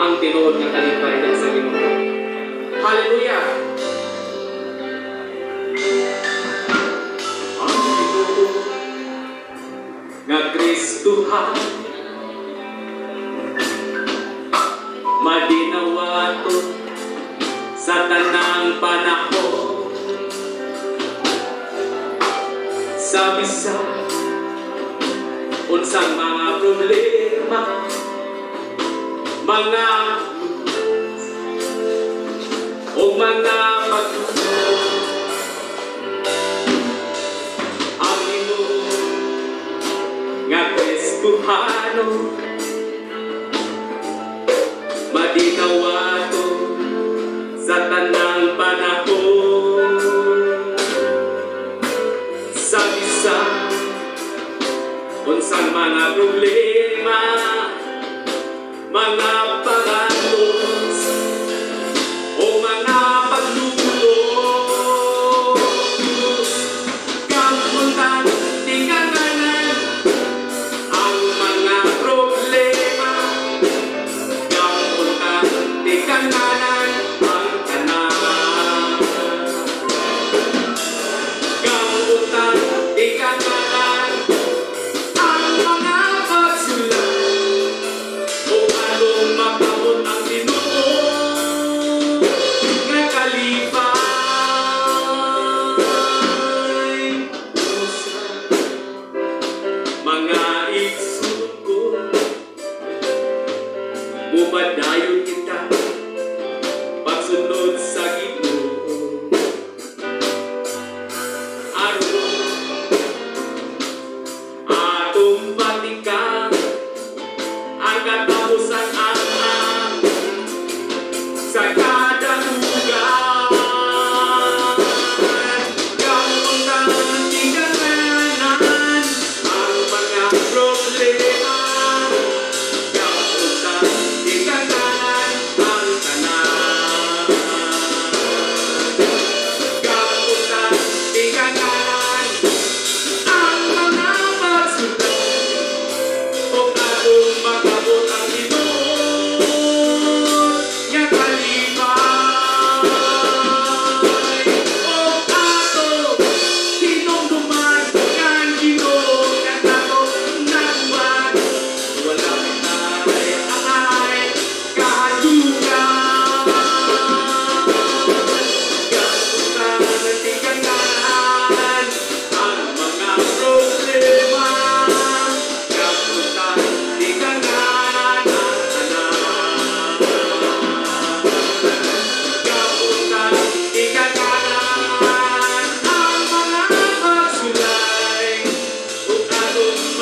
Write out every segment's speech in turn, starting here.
ang tinuod nga kalipayan sa Ginoo. Hallelujah! Ang Ginoo nga Kristuhan madinawato sa tanang panahon sa bisa unsang mga problema mga o mga pagtulog ang Ginoo nga Kristuhano madinawato sa tanang panahon. Sa bisa unsang mga problema mga pagalos o mga paglulog kamuntan tingalanan ang mga problema. Kamuntan tingalanan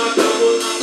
acabou na